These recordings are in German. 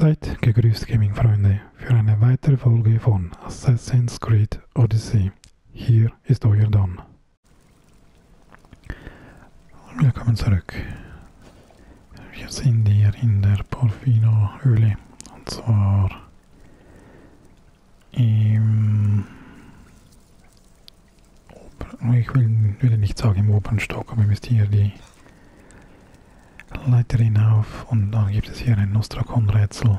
Seid gegrüßt, Gaming-Freunde, für eine weitere Folge von Assassin's Creed Odyssey. Hier ist euer Don. Willkommen zurück. Wir sind hier in der Porfino-Höhle. Und zwar im... Ich will, würde nicht sagen im oberen Stock, aber ihr müsst hier die Leiter hinauf und dann gibt es hier ein Nostrakon-Rätsel.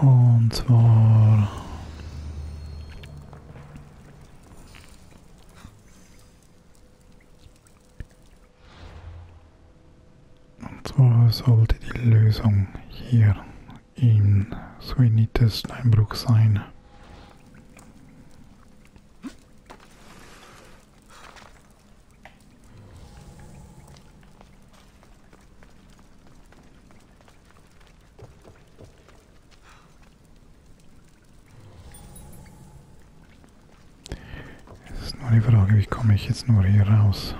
Und zwar und zwar sollte die Lösung hier in Suinites Steinbruch sein. Die Frage, wie komme ich jetzt nur hier raus?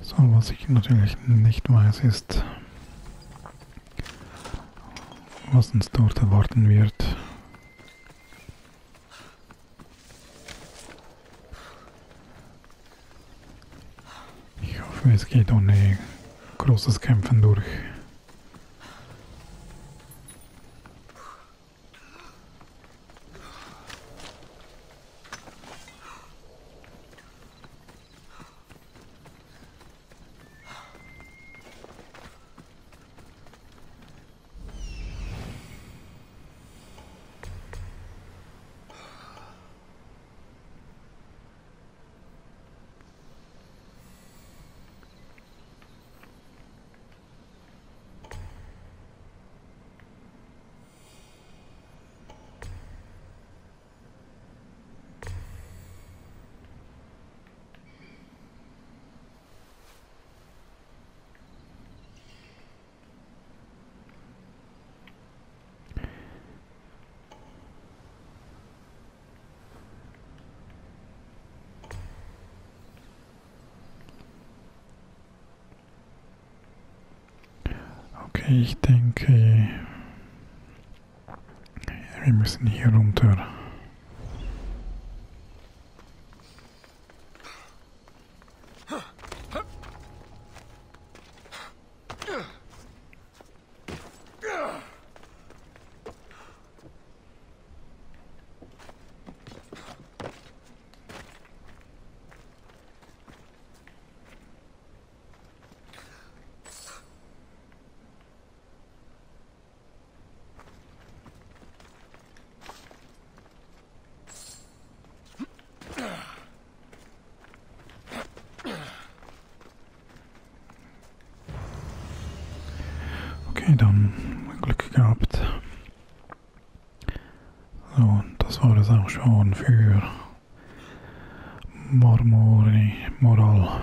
So, was ich natürlich nicht weiß, ist, was uns dort erwarten wird. Ich hoffe, es geht ohne großes Kämpfen durch. Okay, ich denke, wir müssen hier runter. Okay, dann Glück gehabt. So, das war es auch schon für Mormori Moral.